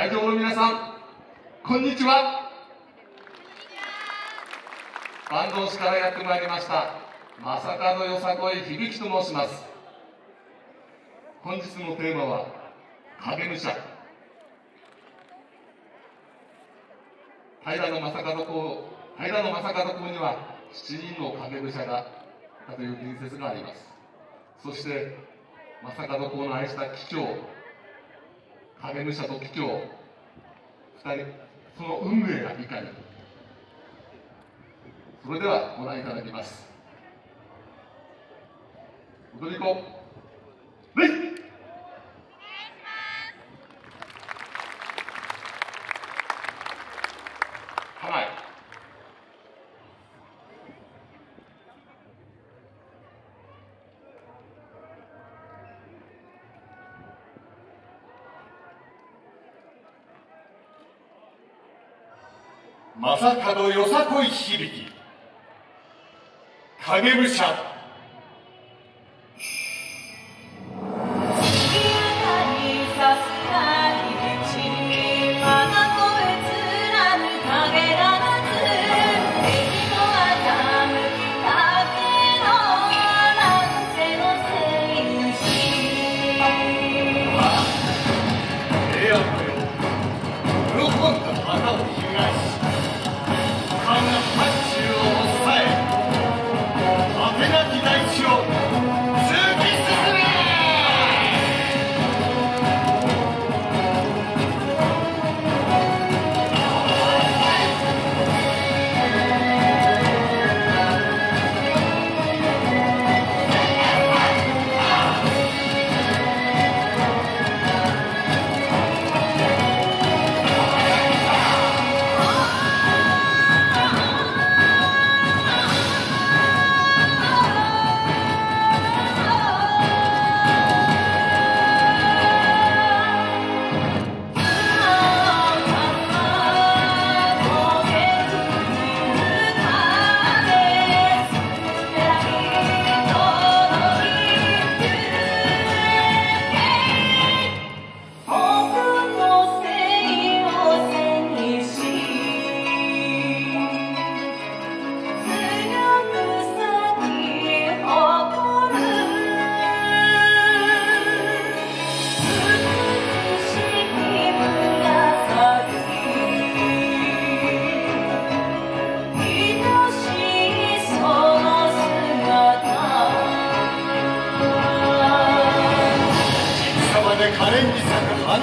会場の皆さん。こんにちは。坂東市からやってまいりました。正門よさこい響と申します。本日のテーマは影武者。平野正門公平野正門公には7人の影武者がたという伝説があります。そして正門公の愛した貴重影武者と貴重その運命がいかにそれではご覧いただきます。踊り子レイ！正門よさこい響き。影武者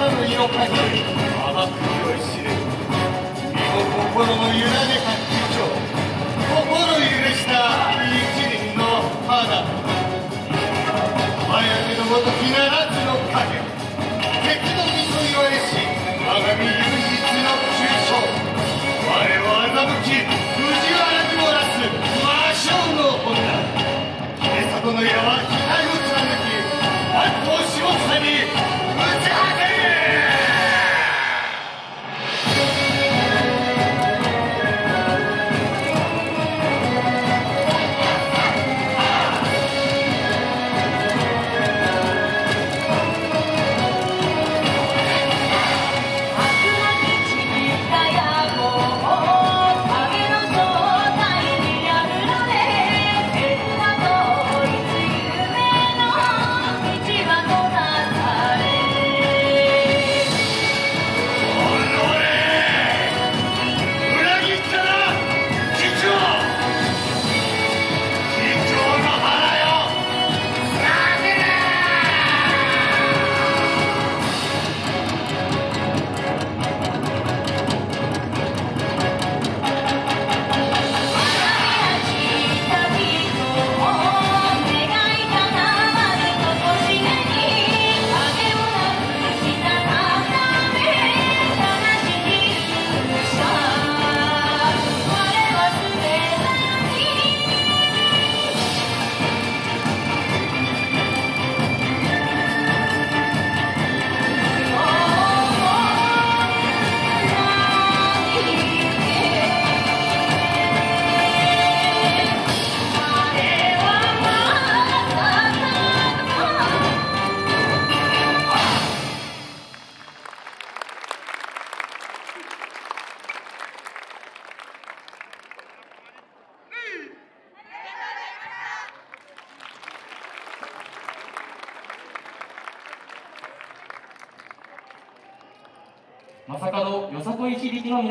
く花の色限り甘く酔いしれ。身も心の揺らぎまさかのよさこい響きの皆